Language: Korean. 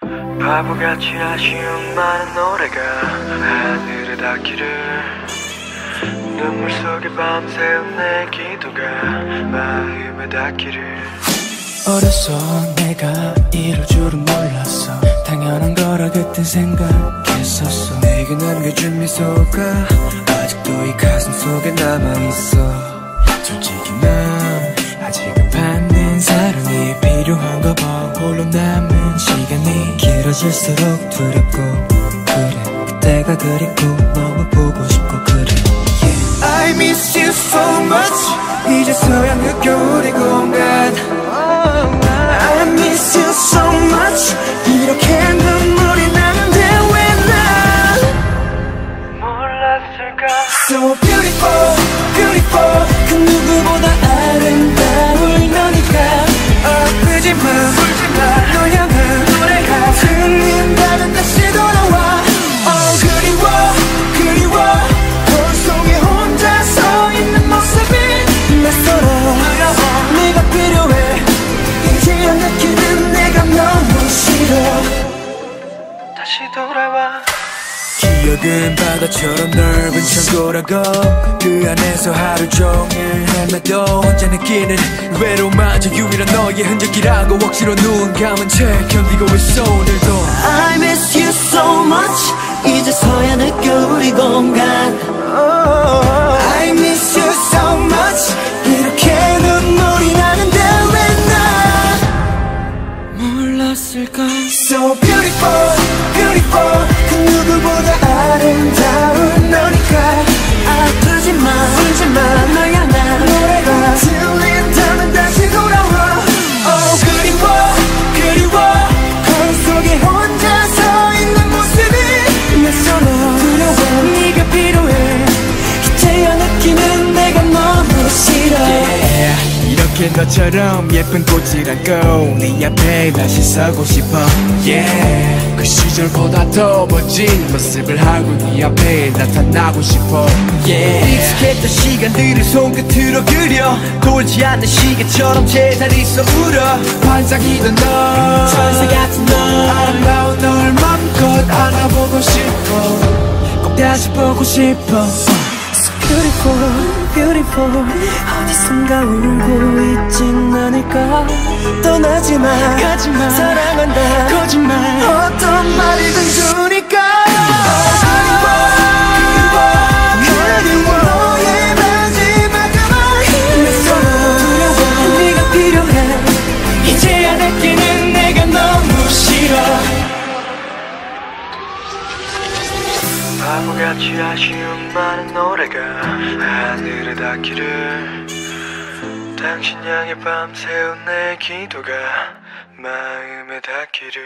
바보같이 아쉬운 많은 노래가 하늘에 닿기를. 눈물 속에 밤새운 내 기도가 마음에 닿기를. 어려서 내가 이럴 줄은 몰랐어. 당연한 거라 그땐 생각했었어. 내게 남겨준 미소가 아직도 이 가슴 속에 남아있어. 솔직히 난 아직은 시간이 길어질수록 두렵고 그래. 그때가 그립고 너무 보고 싶고 그래. Yeah. I miss you so much. 이제서야 우리 공간. 눈물이 나는데 왜난 So beautiful 기억은 바다처럼 넓은 창고라고 그 안에서 하루 종일 헤매도 혼자 느끼는 외로움마저 유일한 너의 흔적이라고 억지로 눈 감은 채 견디고 있어 오늘도. I miss you so much. 이제서야 느껴 우리 공간. I miss you so much. 이렇게 눈물이 나는데 왜난 몰랐을까? So beautiful beautiful 그 누구보다 아름다운 너니까. 아프지만 울지만 널 향한 노래가 들린다면 다시 돌아와. Oh 그리워 그리워. 거울 속에 혼자 서 있는 모습이 낯설어 두려워. 네가 필요해. 이제야 느끼는 내가 너무 싫어. Yeah. 이렇게 너처럼 예쁜 꽃이라고 네 앞에 다시 서고 싶어. Yeah. 그 시절보다 더 멋진 모습을 하고 네 앞에 나타나고 싶어. Yeah. 익숙했던 시간들을 손끝으로 그려. 돌지 않는 시계처럼 제자리 서 울어. 환상이던 너. 천사 같은 너. 아름다운 널 맘껏 안아보고 싶어. 꼭 다시 보고 싶어. Beautiful, beautiful. 어디선가 울고 있진 않을까? 떠나지마 가지마 사랑한다. 거짓말. 어떤 말이든 주니까? 그리워 너의 마지막 말 낯설어 두려워. 네가 필요해. 이제야 느끼는 내가 너무 싫어. 바보같이 아쉬운 많은 노래가 하늘에 닿기를 당신 향해 밤새운 내 기도가 마음에 닿기를